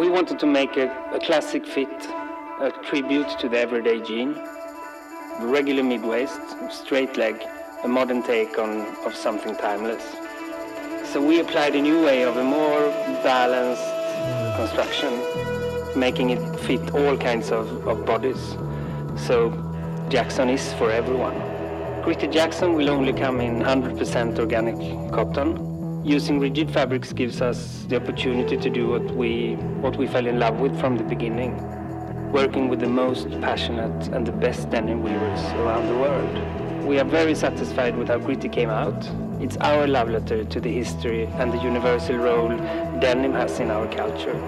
We wanted to make a, a classic fit, a tribute to the everyday jean. Regular mid-waist, straight leg, a modern take on of something timeless. So we applied a new way of a more balanced construction, making it fit all kinds of, of bodies. So Jackson is for everyone. Gritty Jackson will only come in 100% organic cotton. Using rigid fabrics gives us the opportunity to do what we, what we fell in love with from the beginning, working with the most passionate and the best denim weavers around the world. We are very satisfied with how Gritty came out. It's our love letter to the history and the universal role denim has in our culture.